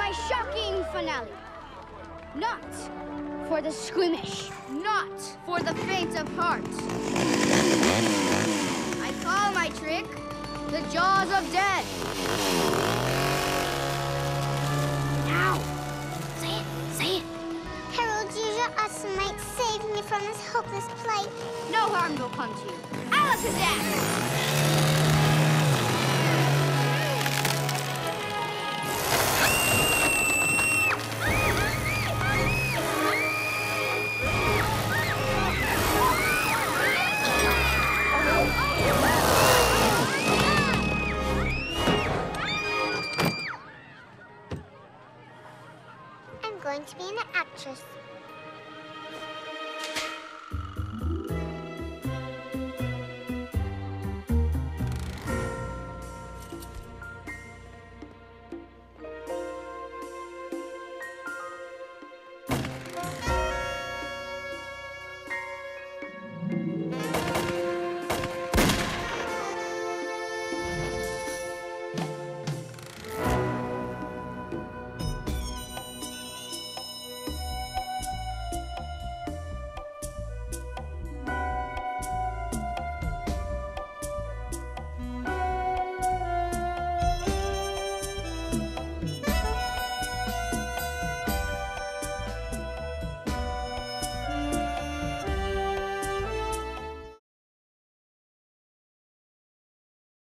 my shocking finale. Not for the squeamish, not for the faint of heart. I call my trick the Jaws of Death. Now, say it, say it. Harry Houdini Usmite, save me from this hopeless plight. No harm will come to you. Alakazam! I'm going to be an actress.